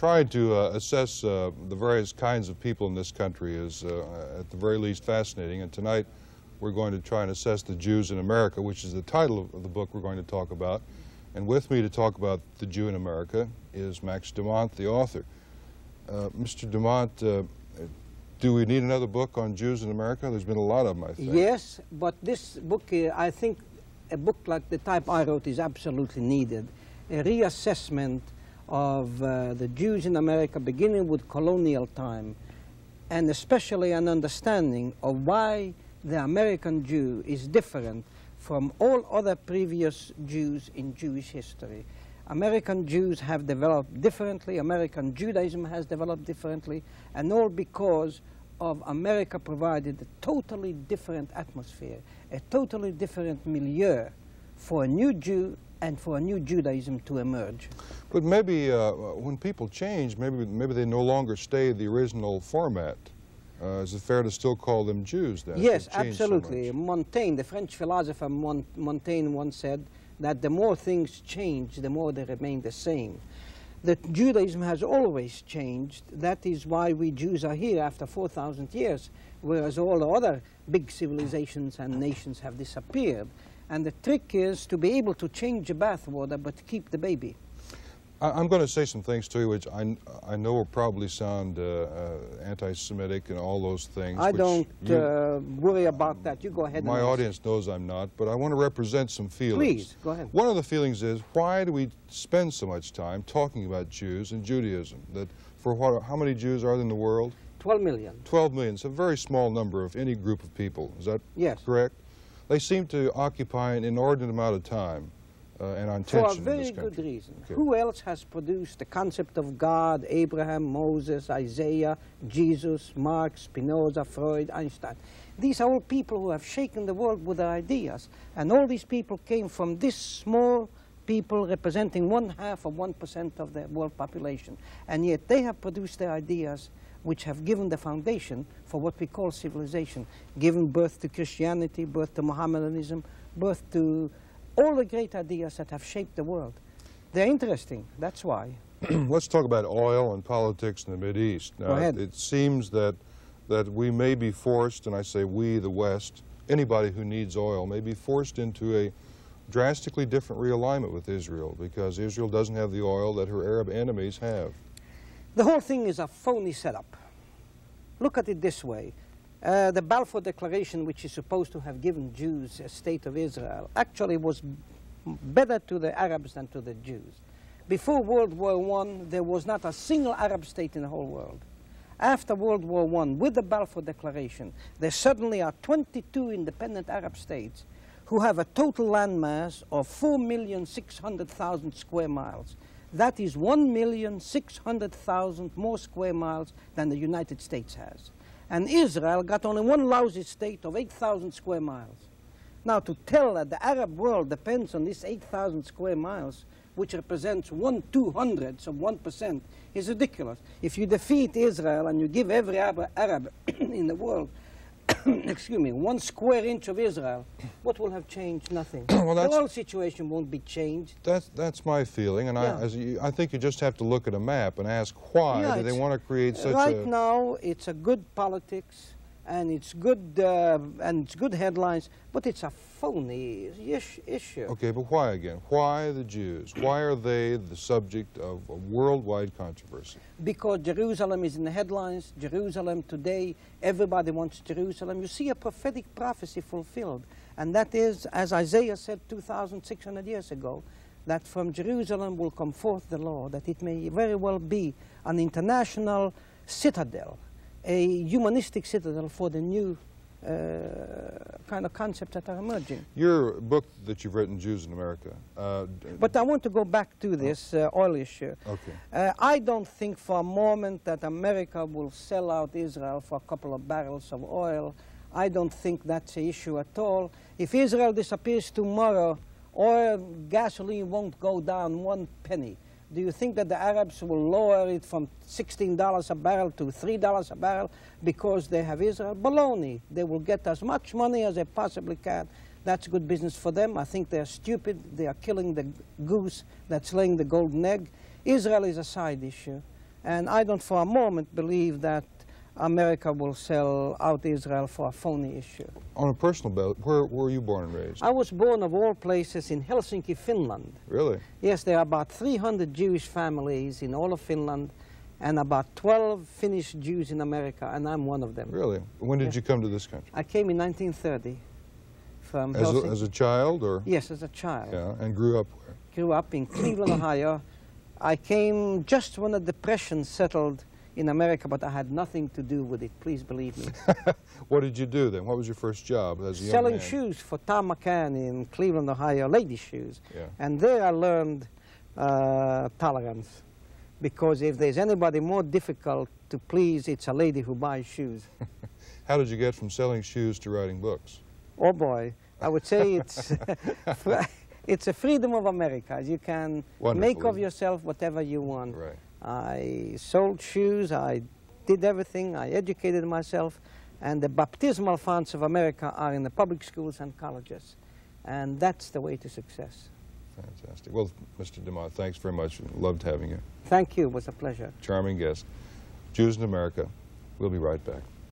trying to uh, assess uh, the various kinds of people in this country is, uh, at the very least, fascinating. And tonight, we're going to try and assess the Jews in America, which is the title of the book we're going to talk about. And with me to talk about the Jew in America is Max Dimont, the author. Uh, Mr. Dimont, uh, do we need another book on Jews in America? There's been a lot of them, I think. Yes, but this book, uh, I think a book like the type I wrote is absolutely needed. A reassessment of uh, the Jews in America beginning with colonial time and especially an understanding of why the American Jew is different from all other previous Jews in Jewish history. American Jews have developed differently, American Judaism has developed differently, and all because of America provided a totally different atmosphere, a totally different milieu for a new Jew and for a new Judaism to emerge. But maybe uh, when people change, maybe, maybe they no longer stay the original format. Uh, is it fair to still call them Jews then? Yes, absolutely. So Montaigne, the French philosopher Montaigne once said that the more things change, the more they remain the same. That Judaism has always changed. That is why we Jews are here after 4,000 years, whereas all the other big civilizations and nations have disappeared. And the trick is to be able to change the bathwater but keep the baby. I'm going to say some things to you which I, I know will probably sound uh, uh, anti-Semitic and all those things. I don't you, uh, worry about that. You go ahead. My audience knows I'm not, but I want to represent some feelings. Please, go ahead. One of the feelings is, why do we spend so much time talking about Jews and Judaism? That for what, how many Jews are there in the world? 12 million. 12 million. It's a very small number of any group of people. Is that yes. correct? They seem to occupy an inordinate amount of time and on For a very good reason. Okay. Who else has produced the concept of God, Abraham, Moses, Isaiah, Jesus, Marx, Spinoza, Freud, Einstein? These are all people who have shaken the world with their ideas. And all these people came from this small people representing one half of one percent of the world population. And yet they have produced their ideas which have given the foundation for what we call civilization, given birth to Christianity, birth to Mohammedanism, birth to all the great ideas that have shaped the world. They're interesting, that's why. Let's talk about oil and politics in the Mideast. Now, Go ahead. It seems that, that we may be forced, and I say we, the West, anybody who needs oil may be forced into a drastically different realignment with Israel because Israel doesn't have the oil that her Arab enemies have. The whole thing is a phony setup. Look at it this way. Uh, the Balfour Declaration, which is supposed to have given Jews a state of Israel, actually was better to the Arabs than to the Jews. Before World War I, there was not a single Arab state in the whole world. After World War I, with the Balfour Declaration, there suddenly are 22 independent Arab states who have a total landmass of 4,600,000 square miles. That is 1,600,000 more square miles than the United States has. And Israel got only one lousy state of 8,000 square miles. Now, to tell that the Arab world depends on this 8,000 square miles, which represents one two hundredths of 1%, is ridiculous. If you defeat Israel and you give every Arab in the world excuse me, one square inch of Israel, what will have changed? Nothing. well, the whole situation won't be changed. That's, that's my feeling, and yeah. I, you, I think you just have to look at a map and ask why yeah, do they want to create such right a... Right now, it's a good politics, and it's good, uh, and it's good headlines, but it's a phony issue. Okay, but why again? Why the Jews? Why are they the subject of a worldwide controversy? Because Jerusalem is in the headlines. Jerusalem today, everybody wants Jerusalem. You see a prophetic prophecy fulfilled, and that is, as Isaiah said 2,600 years ago, that from Jerusalem will come forth the law, that it may very well be an international citadel, a humanistic citadel for the new kind of concepts that are emerging. Your book that you've written, Jews in America. Uh, but I want to go back to this uh, oil issue. Okay. Uh, I don't think for a moment that America will sell out Israel for a couple of barrels of oil. I don't think that's an issue at all. If Israel disappears tomorrow, oil, gasoline won't go down one penny. Do you think that the Arabs will lower it from $16 a barrel to $3 a barrel because they have Israel? Baloney. They will get as much money as they possibly can. That's good business for them. I think they're stupid. They are killing the goose that's laying the golden egg. Israel is a side issue. And I don't for a moment believe that America will sell out Israel for a phony issue. On a personal note, where, where were you born and raised? I was born of all places in Helsinki, Finland. Really? Yes, there are about 300 Jewish families in all of Finland and about 12 Finnish Jews in America, and I'm one of them. Really? When did you come to this country? I came in 1930 from As a, as a child, or yes, as a child. yeah, and grew up where? Grew up in Cleveland, Ohio. I came just when the Depression settled in America, but I had nothing to do with it, please believe me. what did you do then? What was your first job as a young Selling man? shoes for Thom McAn in Cleveland, Ohio, ladies' shoes. Yeah. And there I learned uh, tolerance. Because if there's anybody more difficult to please, it's a lady who buys shoes. How did you get from selling shoes to writing books? Oh boy, I would say it's, it's a freedom of America. You can make of yourself whatever you want. Right. I sold shoes, I did everything, I educated myself, and the baptismal fonts of America are in the public schools and colleges. And that's the way to success. Fantastic. Well, Mr. Dimont, thanks very much. Loved having you. Thank you, it was a pleasure. Charming guest. Jews in America. We'll be right back.